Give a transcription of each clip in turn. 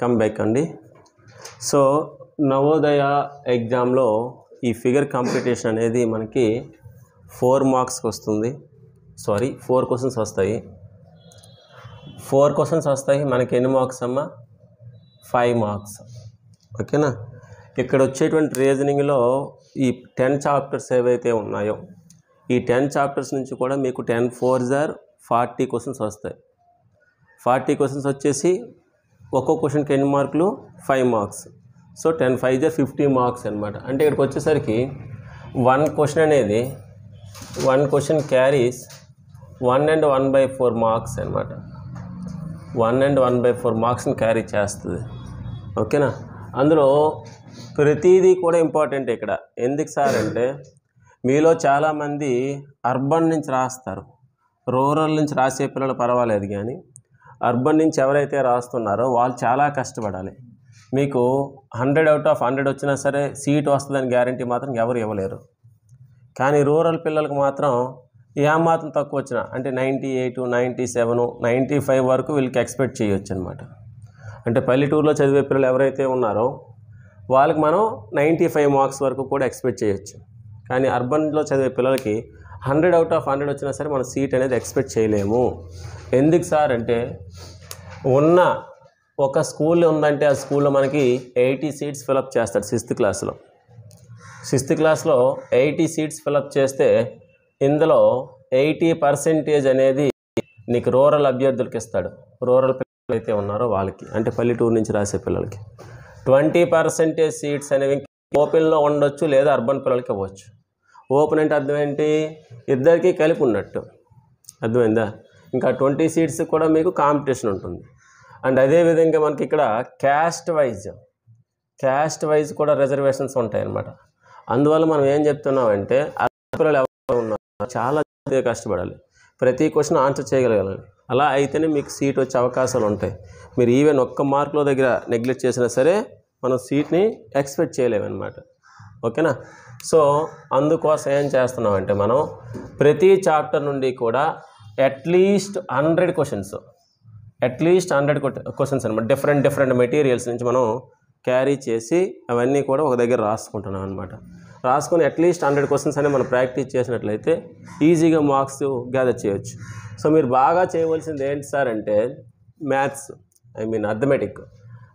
Come back అండి. So Navodaya ఎగ్జామ్లో ఈ ఫిగర్ కాంపిటీషన్ అనేది మనకి ఫోర్ మార్క్స్కి వస్తుంది. సారీ ఫోర్ క్వశ్చన్స్ వస్తాయి. ఫోర్ క్వశ్చన్స్ వస్తాయి. మనకి ఎన్ని మార్క్స్ అమ్మా? ఫైవ్ మార్క్స్ ఓకేనా ఇక్కడ వచ్చేటువంటి రీజనింగ్లో ఈ టెన్ చాప్టర్స్ ఏవైతే ఉన్నాయో ఈ టెన్ చాప్టర్స్ నుంచి కూడా మీకు ten four jar forty questions వస్తాయి. ఫార్టీ క్వశ్చన్స్ వచ్చేసి ఒక్కో క్వశ్చన్కి ఎన్ని మార్కులు? Five marks. So ten five జర్ fifty marks అనమాట అంటే ఇక్కడికి వచ్చేసరికి వన్ క్వశ్చన్ అనేది one question carries one and one by four marks అనమాట one and one by four మార్క్స్ని carry చేస్తుంది. ఓకేనా? అందులో ప్రతిదీ కూడా ఇంపార్టెంట్ ఇక్కడ. ఎందుకు సార్ అంటే మీలో చాలామంది అర్బన్ నుంచి రాస్తారు. రూరల్ నుంచి రాసే పిల్లలు పర్వాలేదు కానీ అర్బన్ నుంచి ఎవరైతే రాస్తున్నారో వాళ్ళు చాలా కష్టపడాలి. మీకు హండ్రెడ్ అవుట్ ఆఫ్ హండ్రెడ్ వచ్చినా సరే సీట్ వస్తుందని గ్యారంటీ మాత్రం ఎవరు ఇవ్వలేరు. కానీ రూరల్ పిల్లలకు మాత్రం ఏమాత్రం తక్కువ వచ్చినా అంటే ninety eight ninety seven ninety five వరకు వీళ్ళకి ఎక్స్పెక్ట్ చేయొచ్చు అనమాట అంటే పల్లెటూరులో చదివే పిల్లలు ఎవరైతే ఉన్నారో వాళ్ళకి మనం నైంటీ ఫైవ్ మార్క్స్ వరకు కూడా ఎక్స్పెక్ట్ చేయొచ్చు. కానీ అర్బన్లో చదివే పిల్లలకి హండ్రెడ్ అవుట్ ఆఫ్ హండ్రెడ్ వచ్చినా సరే మనం సీట్ అనేది ఎక్స్పెక్ట్ చేయలేము. ఎందుకు సార్ అంటే ఉన్న ఒక స్కూల్ ఉందంటే ఆ స్కూల్లో మనకి ఎయిటీ సీట్స్ ఫిలప్ చేస్తాడు సిక్స్త్ క్లాస్లో. సిక్స్త్ క్లాస్లో ఎయిటీ సీట్స్ ఫిలప్ చేస్తే ఇందులో ఎయిటీ పర్సెంటేజ్ అనేది నీకు రూరల్ అభ్యర్థులకి ఇస్తాడు. రూరల్ పిల్లలు అయితే ఉన్నారో వాళ్ళకి అంటే పల్లెటూరు నుంచి రాసే పిల్లలకి. ట్వంటీ పర్సెంటేజ్ సీట్స్ అనేవి ఓపెన్లో ఉండొచ్చు లేదా అర్బన్ పిల్లలకి ఇవ్వచ్చు. ఓపెన్ అంటే అర్థం ఏంటి? ఇద్దరికీ కలిపి ఉన్నట్టు. అర్థమైందా? ఇంకా ట్వంటీ సీట్స్ కూడా మీకు కాంపిటీషన్ ఉంటుంది. అండ్ అదేవిధంగా మనకి ఇక్కడ క్యాస్ట్ వైజ్ క్యాస్ట్ వైజ్ కూడా రిజర్వేషన్స్ ఉంటాయి అన్నమాట అందువల్ల మనం ఏం చెప్తున్నామంటే అర్బన్ ఎవరు ఉన్నారు చాలా కష్టపడాలి. ప్రతి క్వశ్చన్ ఆన్సర్ చేయగలగాలి. అలా అయితేనే మీకు సీట్ వచ్చే అవకాశాలు ఉంటాయి. మీరు ఈవెన్ ఒక్క మార్కులో దగ్గర నెగ్లెక్ట్ చేసినా సరే మనం సీట్ని ఎక్స్పెక్ట్ చేయలేమన్నమాట. ఓకేనా? సో అందుకోసం ఏం చేస్తున్నామంటే మనం ప్రతి చాప్టర్ నుండి కూడా at least hundred questions at least hundred questions అనమాట డిఫరెంట్ డిఫరెంట్ మెటీరియల్స్ నుంచి మనం క్యారీ చేసి అవన్నీ కూడా ఒక దగ్గర రాసుకుంటున్నాం అనమాట రాసుకొని అట్లీస్ట్ హండ్రెడ్ క్వశ్చన్స్ అనేవి మనం ప్రాక్టీస్ చేసినట్లయితే ఈజీగా మార్క్స్ గ్యాదర్ చేయొచ్చు. సో మీరు బాగా చేయవలసింది ఏంటి సార్ అంటే maths I mean arithmetic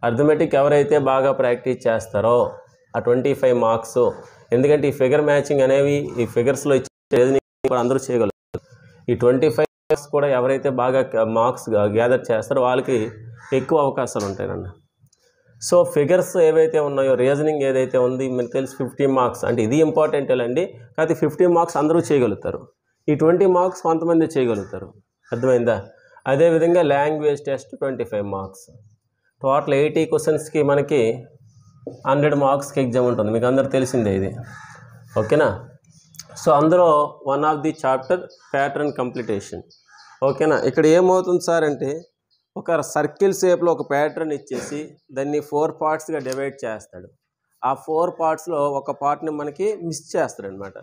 arithmetic ఎవరైతే బాగా ప్రాక్టీస్ చేస్తారో ఆ ట్వంటీ ఫైవ్ మార్క్స్ ఎందుకంటే ఈ ఫిగర్ మ్యాచింగ్ అనేవి ఈ ఫిగర్స్లో ఇచ్చే కూడా అందరూ చేయగలరు. ఈ ట్వంటీ ఫైవ్ కూడా ఎవరైతే బాగా మార్క్స్ గ్యాదర్ చేస్తారో వాళ్ళకి ఎక్కువ అవకాశాలు ఉంటాయన్న సో ఫిగర్స్ ఏవైతే ఉన్నాయో రీజనింగ్ ఏదైతే ఉంది మీకు తెలిసి ఫిఫ్టీ మార్క్స్ అంటే ఇది ఇంపార్టెంట్ అండి కాకపోతే ఫిఫ్టీ మార్క్స్ అందరూ చేయగలుగుతారు. ఈ ట్వంటీ మార్క్స్ కొంతమంది చేయగలుగుతారు. అర్థమైందా? అదేవిధంగా language test twenty five marks total eighty క్వశ్చన్స్కి మనకి హండ్రెడ్ మార్క్స్కి ఎగ్జామ్ ఉంటుంది. మీకు అందరు తెలిసిందే ఇది. ఓకేనా? సో అందులో one of the chapter pattern completion ఓకేనా ఇక్కడ ఏమవుతుంది సార్ అంటే ఒక సర్కిల్ షేప్లో ఒక ప్యాటర్న్ ఇచ్చేసి దాన్ని ఫోర్ పార్ట్స్గా డివైడ్ చేస్తాడు. ఆ ఫోర్ పార్ట్స్లో ఒక పార్ట్ని మనకి మిస్ చేస్తాడు అనమాట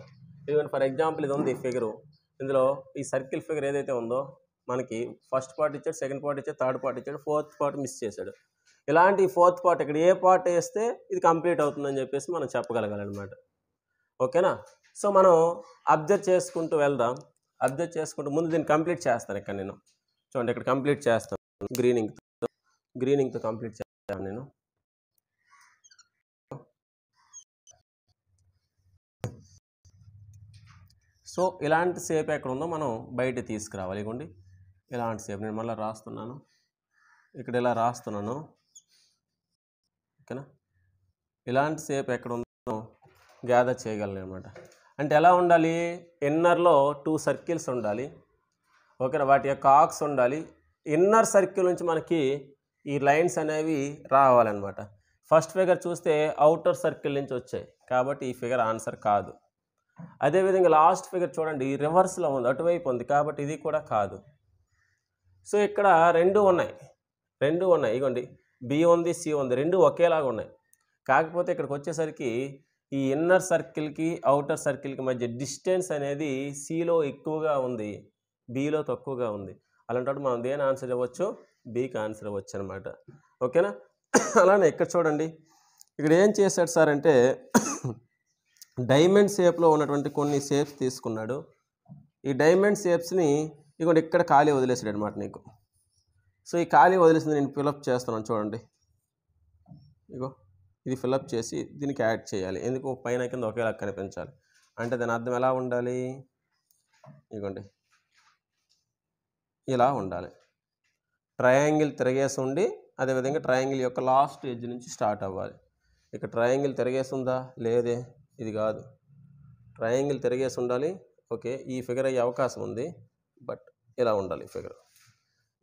ఈవెన్ ఫర్ ఎగ్జాంపుల్ ఇది ఉంది ఈ ఫిగరు ఇందులో ఈ సర్కిల్ ఫిగర్ ఏదైతే ఉందో మనకి ఫస్ట్ పార్ట్ ఇచ్చాడు సెకండ్ పార్ట్ ఇచ్చాడు థర్డ్ పార్ట్ ఇచ్చాడు ఫోర్త్ పార్ట్ మిస్ చేశాడు. ఇలాంటి ఫోర్త్ పార్ట్ ఇక్కడ ఏ పార్ట్ వేస్తే ఇది కంప్లీట్ అవుతుందని చెప్పేసి మనం చెప్పగలగాలన్నమాట. ఓకేనా సో మనం అబ్జర్వ్ చేసుకుంటూ వెళ్దాం. అబ్జర్వ్ చేసుకుంటూ ముందు దీన్ని కంప్లీట్ చేస్తాను ఇక్కడ నేను. చూడండి ఇక్కడ కంప్లీట్ చేస్తాను. గ్రీనింగ్తో గ్రీనింగ్తో కంప్లీట్ చేస్తాను నేను. సో ఇలాంటి సేప్ ఎక్కడ ఉందో మనం బయట తీసుకురావాలి. ఇగోండి ఇలాంటి సేపు నేను మళ్ళీ రాస్తున్నాను. ఇక్కడ ఇలా రాస్తున్నాను. ఓకేనా? ఇలాంటి సేపు ఎక్కడ ఉందో గ్యాదర్ చేయగలను అనమాట అంటే ఎలా ఉండాలి? ఇన్నర్లో టూ సర్కిల్స్ ఉండాలి. ఓకే వాటి యొక్క ఆక్స్ ఉండాలి. ఇన్నర్ సర్కిల్ నుంచి మనకి ఈ లైన్స్ అనేవి రావాలన్నమాట. ఫస్ట్ ఫిగర్ చూస్తే అవుటర్ సర్కిల్ నుంచి వచ్చాయి. కాబట్టి ఈ ఫిగర్ ఆన్సర్ కాదు. అదేవిధంగా లాస్ట్ ఫిగర్ చూడండి ఈ రివర్స్లో ఉంది. అటువైపు ఉంది. కాబట్టి ఇది కూడా కాదు. సో ఇక్కడ రెండు ఉన్నాయి. రెండు ఉన్నాయి. ఇగోండి. బి ఉంది సి ఉంది. రెండు ఒకేలాగా ఉన్నాయి. కాకపోతే ఇక్కడికి వచ్చేసరికి ఈ ఇన్నర్ సర్కిల్కి అవుటర్ సర్కిల్కి మధ్య డిస్టెన్స్ అనేది సిలో ఎక్కువగా ఉంది బిలో తక్కువగా ఉంది. అలాంటప్పుడు మనం దేని ఆన్సర్ ఇవ్వచ్చు? బీకి ఆన్సర్ ఇవ్వచ్చు అనమాట ఓకేనా? అలానే ఇక్కడ చూడండి. ఇక్కడ ఏం చేశాడు సార్ అంటే డైమండ్ షేప్లో ఉన్నటువంటి కొన్ని షేప్స్ తీసుకున్నాడు. ఈ డైమండ్ షేప్స్ని ఇక్కడ ఇక్కడ ఖాళీ వదిలేసాడు అనమాట నీకు. సో ఈ ఖాళీ వదిలేసింది నేను ఫిలప్ చేస్తున్నాను చూడండి. ఇగో. ఇది ఫిలప్ చేసి దీనికి యాడ్ చేయాలి. ఎందుకు? పైన కింద ఒకేలా కనిపించాలి. అంటే దాని అర్థం ఎలా ఉండాలి? ఇదిగోండి ఇలా ఉండాలి. ట్రయాంగిల్ తిరగేసి ఉండి అదేవిధంగా ట్రయాంగిల్ యొక్క లాస్ట్ ఎడ్జ్ నుంచి స్టార్ట్ అవ్వాలి. ఇక ట్రయాంగిల్ తిరగేసి ఉందా? లేదే. ఇది కాదు. ట్రయాంగిల్ తిరగేసి ఉండాలి. ఓకే. ఈ ఫిగర్ అయ్యే అవకాశం ఉంది. బట్ ఇలా ఉండాలి ఫిగర్.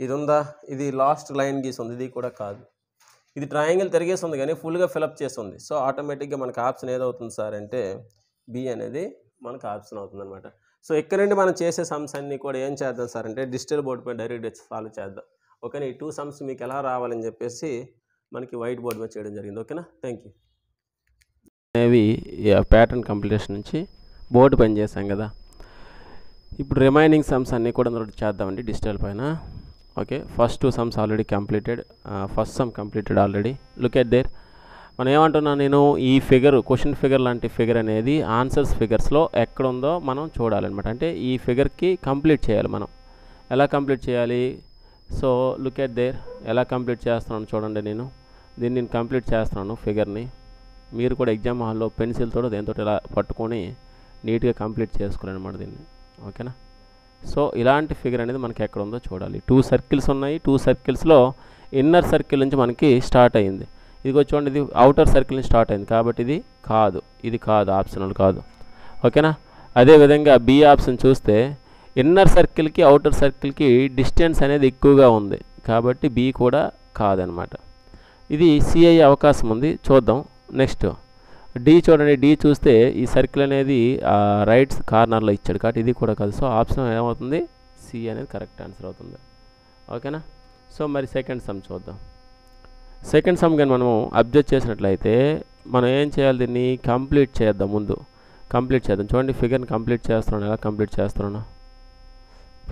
ఇది ఉందా ఇది లాస్ట్ లైన్ గీసి ఉంది. ఇది కూడా కాదు. ఇది ట్రయాంగిల్ తిరిగేస్తుంది కానీ ఫుల్గా ఫిలప్ చేసి ఉంది సో ఆటోమేటిక్గా మనకు ఆప్షన్ ఏదవుతుంది సార్ అంటే బి అనేది మనకు ఆప్షన్ అవుతుంది అనమాట సో ఇక్కడ నుండి మనం చేసే సమ్స్ అన్నీ కూడా ఏం చేద్దాం సార్ అంటే డిజిటల్ బోర్డు పైన డైరెక్ట్ సాల్వ్ చేద్దాం. ఓకేనా ఈ టూ సమ్స్ మీకు ఎలా రావాలని చెప్పేసి మనకి వైట్ బోర్డు మీద చేయడం జరిగింది. ఓకేనా థ్యాంక్ యూ అనేవి ప్యాటర్న్ కంప్లీషన్ నుంచి బోర్డు పని చేసాం కదా. ఇప్పుడు రిమైనింగ్ సమ్స్ అన్నీ కూడా చేద్దామండి డిజిటల్ పైన. Okay first two sums already completed first sum completed already look at there మనం ఏమంటున్నా నేను ఈ ఫిగర్ క్వశ్చన్ ఫిగర్ లాంటి ఫిగర్ అనేది ఆన్సర్స్ ఫిగర్స్లో ఎక్కడ ఉందో మనం చూడాలన్నమాట. అంటే ఈ ఫిగర్కి కంప్లీట్ చేయాలి మనం. ఎలా కంప్లీట్ చేయాలి? సో లుక్ ఎట్ దేర్ ఎలా కంప్లీట్ చేస్తున్నాను చూడండి నేను. దీన్ని నేను కంప్లీట్ చేస్తున్నాను ఫిగర్ని మీరు కూడా ఎగ్జామ్ హాల్లో పెన్సిల్తో దేంతో ఇలా పట్టుకొని నీట్గా కంప్లీట్ చేసుకోవాలన్నమాట దీన్ని. ఓకేనా సో ఇలాంటి ఫిగర్ అనేది మనకి ఎక్కడ ఉందో చూడాలి. టూ సర్కిల్స్ ఉన్నాయి. టూ సర్కిల్స్లో ఇన్నర్ సర్కిల్ నుంచి మనకి స్టార్ట్ అయింది ఇదిగో చూడండి ఇది అవుటర్ సర్కిల్ నుంచి స్టార్ట్ అయింది. కాబట్టి ఇది కాదు. ఇది కాదు. ఆప్షనల్ కాదు. ఓకేనా? అదేవిధంగా బి ఆప్షన్ చూస్తే ఇన్నర్ సర్కిల్కి అవుటర్ సర్కిల్కి డిస్టెన్స్ అనేది ఎక్కువగా ఉంది. కాబట్టి బి కూడా కాదనమాట. ఇది సిఐ అవకాశం ఉంది. చూద్దాం. నెక్స్ట్ డి చూడండి డి చూస్తే ఈ సర్కిల్ అనేది రైట్ కార్నర్లో ఇచ్చాడు కాబట్టి ఇది కూడా కాదు. సో ఆప్షన్ ఏమవుతుంది? సి అనేది కరెక్ట్ ఆన్సర్ అవుతుంది. ఓకేనా? సో మరి సెకండ్ సమ్ చూద్దాం. సెకండ్ సమ్ కానీ మనము అబ్జర్వ్ చేసినట్లయితే మనం ఏం చేయాలి దీన్ని? కంప్లీట్ చేద్దాం ముందు. కంప్లీట్ చేద్దాం. చూడండి ఫిగర్ని కంప్లీట్ చేస్తున్నాను. ఎలా కంప్లీట్ చేస్తున్నాను?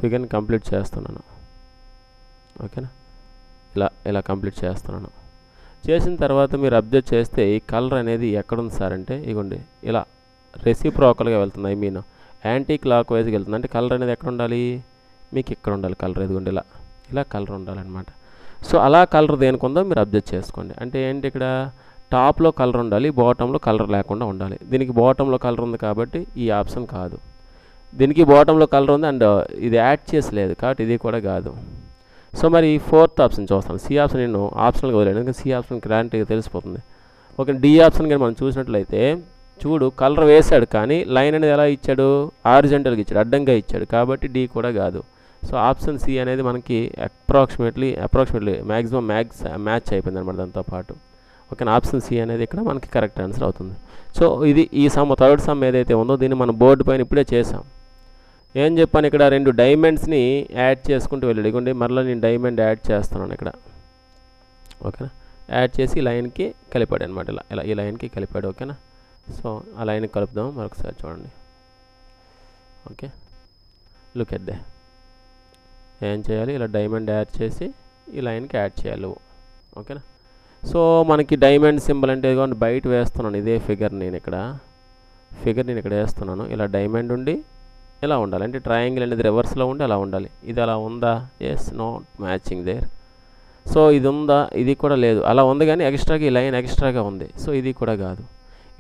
ఫిగర్ని కంప్లీట్ చేస్తున్నాను. ఓకేనా? ఇలా ఇలా కంప్లీట్ చేస్తున్నాను. చేసిన తర్వాత మీరు అబ్జర్వ్ చేస్తే ఈ కలర్ అనేది ఎక్కడుంది సార్ అంటే ఇగోండి ఇలా రెసిప్రోకల్గా వెళ్తుంది ఐ మీన్ యాంటీ క్లాక్ వైజ్గా వెళ్తుంది. అంటే కలర్ అనేది ఎక్కడ ఉండాలి? మీకు ఇక్కడ ఉండాలి కలర్ ఇదిగోండి ఇలా ఇలా కలర్ ఉండాలన్నమాట. సో అలా కలర్ దేనికి ఉందో మీరు అబ్జర్వ్ చేసుకోండి. అంటే ఏంటి ఇక్కడ? టాప్లో కలర్ ఉండాలి బాటంలో కలర్ లేకుండా ఉండాలి. దీనికి బాటంలో కలర్ ఉంది కాబట్టి ఈ ఆప్షన్ కాదు. దీనికి బాటంలో కలర్ ఉంది అండ్ ఇది యాడ్ చేసలేదు కాబట్టి ఇది కూడా కాదు. సో మరి ఫోర్త్ ఆప్షన్ చూస్తాను సి ఆప్షన్ నేను ఆప్షన్గా వదిలేను. ఎందుకంటే సి ఆప్షన్ క్లారిటీగా తెలిసిపోతుంది. ఓకే డి ఆప్షన్ కానీ మనం చూసినట్లయితే చూడు కలర్ వేశాడు కానీ లైన్ అనేది ఎలా ఇచ్చాడు? ఆరిజెంటల్గా ఇచ్చాడు. అడ్డంగా ఇచ్చాడు. కాబట్టి డి కూడా కాదు. సో ఆప్షన్ సి అనేది మనకి approximately approximately maximum max match అయిపోయింది అనమాట దాంతో పాటు. ఓకే ఆప్షన్ సి అనేది ఇక్కడ మనకి కరెక్ట్ ఆన్సర్ అవుతుంది. సో ఇది ఈ సమ్ థర్డ్ సమ్ ఏదైతే ఉందో దీన్ని మనం బోర్డు పైన ఇప్పుడే చేసాం ఏం చెప్పాను ఇక్కడ? రెండు డైమండ్స్ని యాడ్ చేసుకుంటూ వెళ్ళాడు. ఇదిగోండి మరలా నేను డైమండ్ యాడ్ చేస్తున్నాను ఇక్కడ. ఓకేనా? యాడ్ చేసి లైన్కి కలిపాడు అనమాట ఇలా ఇలా ఈ లైన్కి కలిపాడు. ఓకేనా? సో ఆ లైన్కి కలుపుదాం. మరొకసారి చూడండి. ఓకే? లుక్ ఎద్దే ఏం చేయాలి? ఇలా డైమండ్ యాడ్ చేసి ఈ లైన్కి యాడ్ చేయాలి. ఓకేనా? సో మనకి డైమండ్ సింబల్ అంటే ఇదిగోండి బయట వేస్తున్నాను. ఇదే ఫిగర్ నేను ఇక్కడ. ఫిగర్ నేను ఇక్కడ వేస్తున్నాను. ఇలా డైమండ్ ఉండి ఇలా ఉండాలి? అంటే ట్రయాంగిల్ అనేది రివర్స్లో ఉండి అలా ఉండాలి. ఇది అలా ఉందా? Yes not matching there so ఇది ఉందా? ఇది కూడా లేదు. అలా ఉంది కానీ ఎక్స్ట్రాగా ఈ లైన్ ఎక్స్ట్రాగా ఉంది. సో ఇది కూడా కాదు.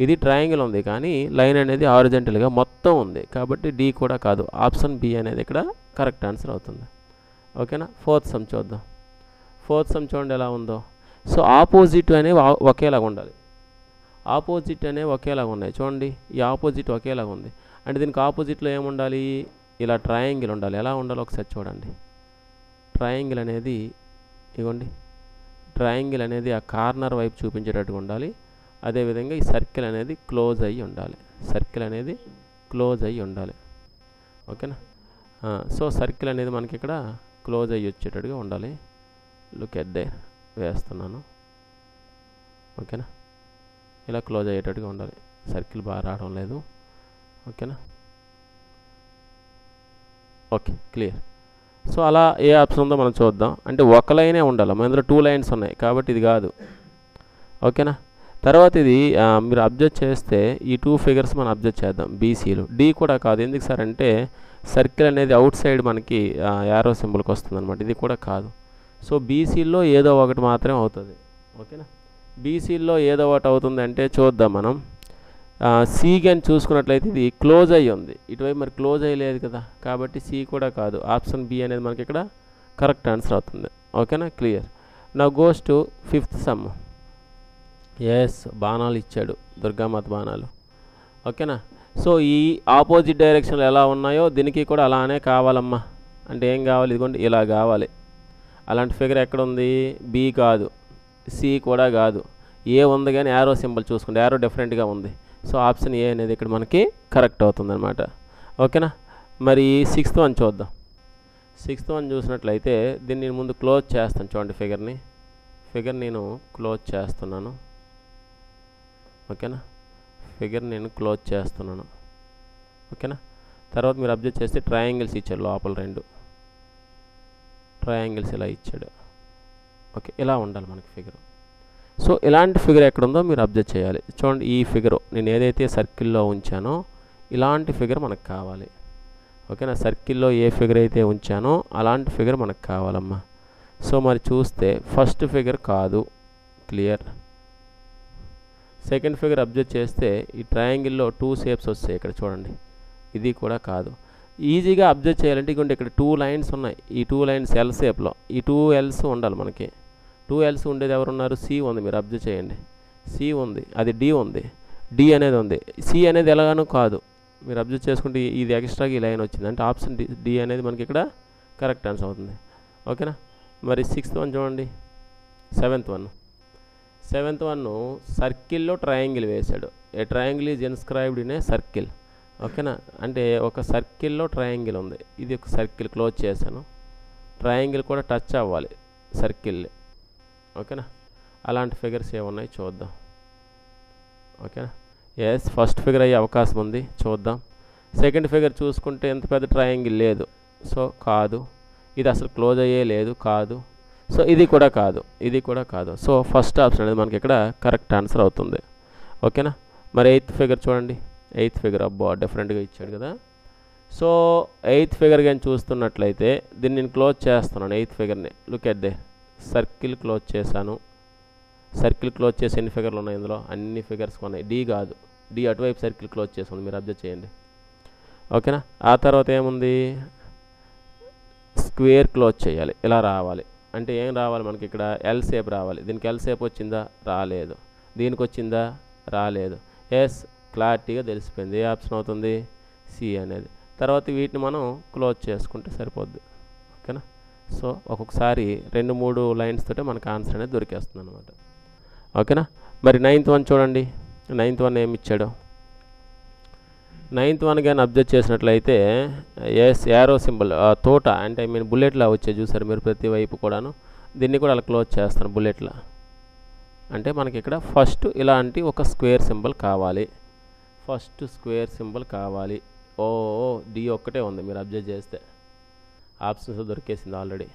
ఇది ట్రయాంగిల్ ఉంది కానీ లైన్ అనేది ఆరిజెంటల్గా మొత్తం ఉంది. కాబట్టి డి కూడా కాదు. ఆప్షన్ బి అనేది ఇక్కడ కరెక్ట్ ఆన్సర్ అవుతుంది. ఓకేనా ఫోర్త్ సమ్ చూద్దాం. ఫోర్త్ సమ్ చూడండి ఎలా ఉందో. సో ఆపోజిట్ అనేవి ఒకేలాగా ఉండాలి. ఆపోజిట్ అనేవి ఒకేలాగా ఉన్నాయి. చూడండి. ఈ ఆపోజిట్ ఒకేలాగా ఉంది. అండ్ దీనికి ఆపోజిట్లో ఏముండాలి? ఇలా ట్రయాంగిల్ ఉండాలి. ఎలా ఉండాలో ఒకసారి చూడండి. ట్రయాంగిల్ అనేది ఇవ్వండి ట్రయాంగిల్ అనేది ఆ కార్నర్ వైపు చూపించేటట్టుగా ఉండాలి. అదేవిధంగా ఈ సర్కిల్ అనేది క్లోజ్ అయ్యి ఉండాలి. సర్కిల్ అనేది క్లోజ్ అయ్యి ఉండాలి. ఓకేనా? సో సర్కిల్ అనేది మనకి ఇక్కడ క్లోజ్ అయ్యి వచ్చేటట్టుగా ఉండాలి. లుక్ ఎట్ దే వేస్తున్నాను. ఓకేనా? ఇలా క్లోజ్ అయ్యేటట్టుగా ఉండాలి. సర్కిల్ బాగా రావడం లేదు. ఓకేనా? Okay clear. సో అలా ఏ ఆప్షన్ ఉందో మనం చూద్దాం. అంటే ఒక లైనే ఉండాలి. మన ఇందులో టూ లైన్స్ ఉన్నాయి. కాబట్టి ఇది కాదు. ఓకేనా? తర్వాత ఇది మీరు అబ్జర్వ్ చేస్తే ఈ టూ ఫిగర్స్ మనం అబ్జర్వ్ చేద్దాం. బీసీలు డి కూడా కాదు. ఎందుకు సార్ అంటే సర్కిల్ అనేది అవుట్ సైడ్ మనకి యారో సింబల్కి వస్తుంది అనమాట ఇది కూడా కాదు. సో బీసీల్లో ఏదో ఒకటి మాత్రమే అవుతుంది. ఓకేనా? బీసీల్లో ఏదో ఒకటి అవుతుంది అంటే చూద్దాం మనం. సి కానీ చూసుకున్నట్లయితే ఇది క్లోజ్ అయ్యి ఉంది. ఇటువైపు మరి క్లోజ్ అయ్యలేదు కదా. కాబట్టి సి కూడా కాదు. ఆప్షన్ బి అనేది మనకి ఇక్కడ కరెక్ట్ ఆన్సర్ అవుతుంది. ఓకేనా? క్లియర్. నా goes to fifth sum. Yes బాణాలు ఇచ్చాడు. దుర్గామాత బాణాలు. ఓకేనా? సో ఈ ఆపోజిట్ డైరెక్షన్లు ఎలా ఉన్నాయో దీనికి కూడా అలానే కావాలమ్మా. అంటే ఏం కావాలి? ఇదిగోండి ఇలా కావాలి. అలాంటి ఫిగర్ ఎక్కడ ఉంది బి కాదు. సి కూడా కాదు. ఏ ఉంది కానీ యారో సింబల్ చూసుకోండి. యారో డిఫరెంట్గా ఉంది. సో ఆప్షన్ ఏ అనేది ఇక్కడ మనకి కరెక్ట్ అవుతుందన్నమాట. ఓకేనా? మరి సిక్స్త్ వన్ చూద్దాం. సిక్స్త్ వన్ చూసినట్లయితే దీన్ని నేను ముందు క్లోజ్ చేస్తాను చూడండి ఫిగర్ని. ఫిగర్ నేను క్లోజ్ చేస్తున్నాను. ఓకేనా? ఫిగర్ నేను క్లోజ్ చేస్తున్నాను. ఓకేనా? తర్వాత మీరు అబ్జర్వ్ చేస్తే ట్రయాంగిల్స్ ఇచ్చాడు లోపల రెండు. ట్రయాంగిల్స్ ఇలా ఇచ్చాడు. ఓకే ఇలా ఉండాలి మనకి ఫిగర్. సో ఇలాంటి ఫిగర్ ఎక్కడ ఉందో మీరు అబ్జర్వ్ చేయాలి. చూడండి ఈ ఫిగర్ నేను ఏదైతే సర్కిల్లో ఉంచానో ఇలాంటి ఫిగర్ మనకు కావాలి. ఓకేనా? సర్కిల్లో ఏ ఫిగర్ అయితే ఉంచానో అలాంటి ఫిగర్ మనకు కావాలమ్మా. సో మరి చూస్తే ఫస్ట్ ఫిగర్ కాదు. క్లియర్? సెకండ్ ఫిగర్ అబ్జర్వ్ చేస్తే ఈ ట్రయాంగిల్లో టూ షేప్స్ వస్తాయి ఇక్కడ చూడండి. ఇది కూడా కాదు. ఈజీగా అబ్జర్వ్ చేయాలంటే ఇక్కడ టూ లైన్స్ ఉన్నాయి. ఈ టూ లైన్స్ ఎల్ షేప్లో. ఈ టూ ఎల్స్ ఉండాలి మనకి. టూ ఎల్స్ ఉండేది ఎవరున్నారు? సి ఉంది మీరు అబ్జర్వ్ చేయండి. సి ఉంది అది డి ఉంది. డి అనేది ఉంది. సి అనేది ఎలాగానో కాదు. మీరు అబ్జర్వ్ చేసుకుంటే ఇది ఎక్స్ట్రాగా ఈ లైన్ వచ్చింది. అంటే ఆప్షన్ డి డి అనేది మనకి ఇక్కడ కరెక్ట్ ఆన్సర్ అవుతుంది. ఓకేనా? మరి సిక్స్త్ వన్ చూడండి. Seventh one. సెవెంత్ వన్ సర్కిల్లో ట్రయాంగిల్ వేశాడు. A triangle is inscribed in a circle. ఓకేనా? అంటే ఒక సర్కిల్లో ట్రయాంగిల్ ఉంది. ఇది ఒక సర్కిల్ క్లోజ్ చేశాను. ట్రయాంగిల్ కూడా టచ్ అవ్వాలి సర్కిల్ ఓకేనా? అలాంటి ఫిగర్స్ ఏమున్నాయి చూద్దాం. ఓకేనా? ఎస్ ఫస్ట్ ఫిగర్ అయ్యే అవకాశం ఉంది. చూద్దాం. సెకండ్ ఫిగర్ చూసుకుంటే ఎంత పెద్ద ట్రయాంగిల్ లేదు. సో కాదు. ఇది అసలు క్లోజ్ అయ్యే లేదు కాదు. సో ఇది కూడా కాదు. ఇది కూడా కాదు. సో ఫస్ట్ ఆప్షన్ అనేది మనకి ఇక్కడ కరెక్ట్ ఆన్సర్ అవుతుంది. ఓకేనా? మరి ఎయిత్ ఫిగర్ చూడండి. ఎయిత్ ఫిగర్ అబ్బా డిఫరెంట్గా ఇచ్చాడు కదా. సో ఎయిత్ ఫిగర్ కానీ చూస్తున్నట్లయితే దీన్ని నేను క్లోజ్ చేస్తున్నాను eighth ఫిగర్ని look at the circle close చేశాను. సర్కిల్ క్లోజ్ చేసి ఎన్ని ఫిగర్లు ఉన్నాయి ఇందులో? అన్ని ఫిగర్స్ ఉన్నాయి డి కాదు. డి అటువైపు సర్కిల్ క్లోజ్ చేసింది. మీరు అబ్జర్వ్ చేయండి. ఓకేనా? ఆ తర్వాత ఏముంది? స్క్వేర్ క్లోజ్ చేయాలి. ఇలా రావాలి. అంటే ఏం రావాలి మనకి ఇక్కడ? ఎల్ షేప్ రావాలి. దీనికి ఎల్ షేప్ వచ్చిందా? రాలేదు. దీనికి వచ్చిందా? రాలేదు. ఎస్ క్లారిటీగా తెలిసిపోయింది. ఏ ఆప్షన్ అవుతుంది? సి అనేది. తర్వాత వీటిని మనం క్లోజ్ చేసుకుంటే సరిపోద్ది. సో ఒక్కొక్కసారి రెండు మూడు లైన్స్ తోటే మనకు ఆన్సర్ అనేది దొరికేస్తుంది అనమాట ఓకేనా? మరి నైన్త్ వన్ చూడండి. నైన్త్ వన్ ఏమి ఇచ్చాడు? నైన్త్ వన్ కానీ అబ్జర్వ్ చేసినట్లయితే ఎస్ యారో సింబల్ తోట అంటే ఐ మీన్ బుల్లెట్లా వచ్చే చూసారు మీరు ప్రతి వైపు కూడాను. దీన్ని కూడా అలా క్లోజ్ చేస్తాను బుల్లెట్లా అంటే మనకి ఇక్కడ ఫస్ట్ ఇలాంటి ఒక స్క్వేర్ సింబల్ కావాలి. ఫస్ట్ స్క్వేర్ సింబల్ కావాలి. ఓ డి ఒక్కటే ఉంది మీరు అబ్జర్వ్ చేస్తే. Options దొరికేసింది already.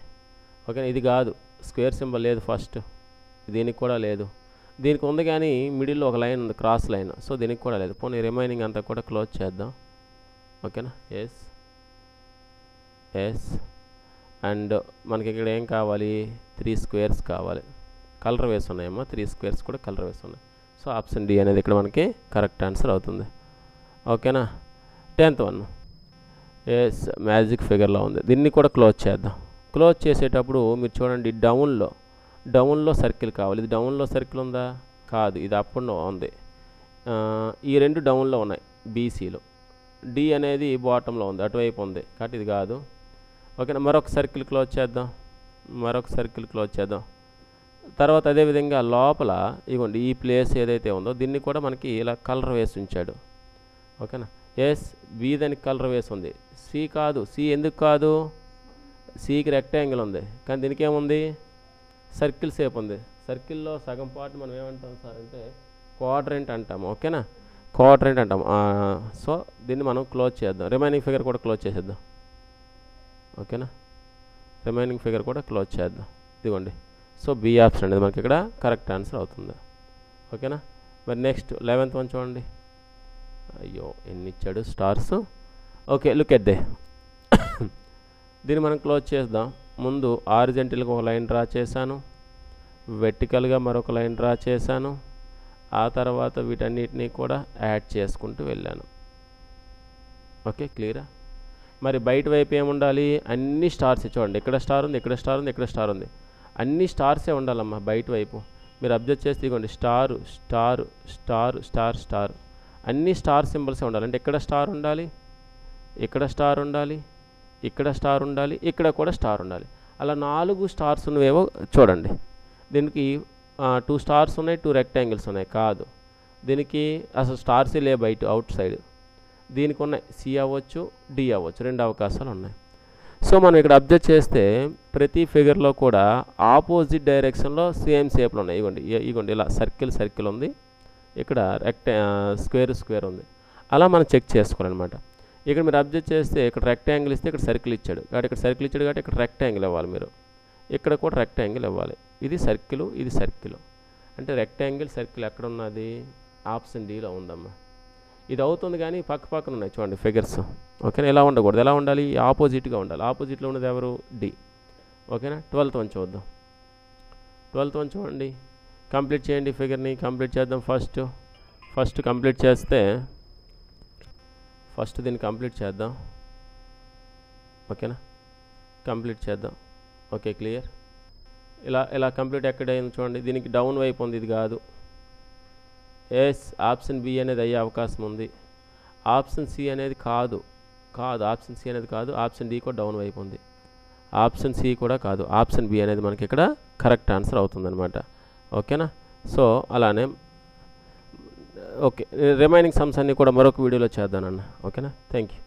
ఓకే ఇది కాదు. స్క్వేర్ సింబల్ లేదు ఫస్ట్. దీనికి కూడా లేదు. దీనికి ఉంది కానీ మిడిల్లో ఒక లైన్ ఉంది క్రాస్ లైన్. సో దీనికి కూడా లేదు. పోనీ రిమైనింగ్ అంతా కూడా క్లోజ్ చేద్దాం. ఓకేనా? ఎస్ ఎస్ అండ్ మనకి ఇక్కడ ఏం కావాలి? త్రీ స్క్వేర్స్ కావాలి. కలర్ వేసి ఉన్నాయమ్మా. త్రీ స్క్వేర్స్ కూడా కలర్ వేసి ఉన్నాయి. సో ఆప్షన్ డి అనేది ఇక్కడ మనకి కరెక్ట్ ఆన్సర్ అవుతుంది. ఓకేనా? Tenth one. ఎస్ మ్యాజిక్ ఫిగర్లో ఉంది. దీన్ని కూడా క్లోజ్ చేద్దాం. క్లోజ్ చేసేటప్పుడు మీరు చూడండి డౌన్లో డౌన్లో సర్కిల్ కావాలి. ఇది డౌన్లో సర్కిల్ ఉందా? కాదు ఇది అప్పుడు ఉంది. ఈ రెండు డౌన్లో ఉన్నాయి బీసీలో డి అనేది బాటంలో ఉంది అటువైపు ఉంది. కాబట్టి ఇది కాదు. ఓకేనా మరొక సర్కిల్ క్లోజ్ చేద్దాం. మరొక సర్కిల్ క్లోజ్ చేద్దాం. తర్వాత అదేవిధంగా లోపల ఇవ్వండి ఈ ప్లేస్ ఏదైతే ఉందో దీన్ని కూడా మనకి ఇలా కలర్ వేసి ఉంచాడు. ఓకేనా ఎస్ బి దానికి కలర్ వేసి ఉంది సి కాదు సి ఎందుకు కాదు? సికి రెక్టాంగిల్ ఉంది. కానీ దీనికి ఏముంది? సర్కిల్ షేప్ ఉంది. సర్కిల్లో సగం పార్ట్ మనం ఏమంటాం సార్ అంటే క్వాడ్రెంట్ అంటాము ఓకేనా? క్వాడ్రెంట్ అంటాం. సో దీన్ని మనం క్లోజ్ చేద్దాం. రిమైనింగ్ ఫిగర్ కూడా క్లోజ్ చేసేద్దాం. ఓకేనా? రిమైనింగ్ ఫిగర్ కూడా క్లోజ్ చేద్దాం. ఇదిగోండి. సో బి ఆప్షన్ అనేది మనకి ఇక్కడ కరెక్ట్ ఆన్సర్ అవుతుంది. ఓకేనా? మరి నెక్స్ట్ లెవెన్త్ వన్ చూడండి. అయ్యో ఎన్ని ఇచ్చాడు stars? Okay look at the. దీన్ని మనం క్లోజ్ చేద్దాం. ముందు ఆరిజెంటల్గా ఒక లైన్ డ్రా చేశాను. వెర్టికల్గా మరొక లైన్ డ్రా చేశాను. ఆ తర్వాత వీటన్నిటినీ కూడా యాడ్ చేసుకుంటూ వెళ్ళాను. ఓకే క్లియరా? మరి బయట వైపు ఏముండాలి? అన్ని స్టార్స్ చూడండి. ఇక్కడ స్టార్ ఉంది? ఇక్కడ స్టార్ ఉంది? ఇక్కడ స్టార్ ఉంది? అన్ని స్టార్సే ఉండాలమ్మా బయట వైపు? మీరు అబ్జర్వ్ చేస్తే ఇవ్వండి star star star star star. అన్ని స్టార్ సింబల్సే ఉండాలి. అంటే ఇక్కడ స్టార్ ఉండాలి? ఇక్కడ స్టార్ ఉండాలి? ఇక్కడ స్టార్ ఉండాలి? ఇక్కడ కూడా స్టార్ ఉండాలి. అలా నాలుగు స్టార్స్ ఉన్నవేవో చూడండి. దీనికి టూ స్టార్స్ ఉన్నాయి టూ రెక్టాంగిల్స్ ఉన్నాయి. కాదు. దీనికి అసలు స్టార్స్ లే బయట అవుట్ సైడ్. దీనికి ఉన్నాయి. సి అవ్వచ్చు డి అవ్వచ్చు. రెండు అవకాశాలు ఉన్నాయి. సో మనం ఇక్కడ అబ్జర్వ్ చేస్తే ప్రతి ఫిగర్లో కూడా ఆపోజిట్ డైరెక్షన్లో సేమ్ షేప్లు ఉన్నాయి. ఇగోండి ఇగోండి ఇలా సర్కిల్ సర్కిల్ ఉంది. ఇక్కడ రెక్టా స్క్వేర్ స్క్వేర్ ఉంది. అలా మనం చెక్ చేసుకోవాలన్నమాట. ఇక్కడ మీరు అబ్జర్వ్ చేస్తే ఇక్కడ రెక్టాంగిల్ ఇస్తే ఇక్కడ సర్కిల్ ఇచ్చాడు. కాబట్టి ఇక్కడ సర్కిల్ ఇచ్చాడు కాబట్టి ఇక్కడ రెక్టాంగిల్ ఇవ్వాలి మీరు. ఇక్కడ కూడా రెక్టాంగిల్ ఇవ్వాలి. ఇది సర్కిల్ ఇది సర్కిల్ అంటే రెక్టాంగిల్ సర్కిల్ ఎక్కడ ఉన్నది ఆప్షన్ డీలో ఉందమ్మా. ఇది అవుతుంది కానీ పక్క పక్కన ఉన్నాయి చూడండి ఫిగర్స్ ఓకేనా? ఎలా ఉండకూడదు? ఎలా ఉండాలి? ఆపోజిట్గా ఉండాలి. ఆపోజిట్లో ఉన్నది ఎవరు? డి ఓకేనా? ట్వెల్త్ వన్ చూద్దాం. ట్వెల్త్ వన్ చూడండి. కంప్లీట్ చేయండి ఫిగర్ని కంప్లీట్ చేద్దాం ఫస్ట్. ఫస్ట్ కంప్లీట్ చేస్తే ఫస్ట్ దీన్ని కంప్లీట్ చేద్దాం. ఓకేనా? కంప్లీట్ చేద్దాం. Okay clear? ఇలా ఇలా కంప్లీట్ ఎక్కడ అయింది చూడండి. దీనికి డౌన్ వైపు ఉంది ఇది కాదు. ఎస్ ఆప్షన్ బి అనేది అయ్యే అవకాశం ఉంది. ఆప్షన్ సి అనేది కాదు. కాదు ఆప్షన్ సి అనేది కాదు. ఆప్షన్ డి కూడా డౌన్ వైపు ఉంది. ఆప్షన్ సి కూడా కాదు. ఆప్షన్ బి అనేది మనకి ఇక్కడ కరెక్ట్ ఆన్సర్ అవుతుందన్నమాట. ఓకేనా? సో అలానే ఓకే రిమైనింగ్ సమ్స్ అన్నీ కూడా మరొక వీడియోలో చేద్దానన్న ఓకేనా? Thank you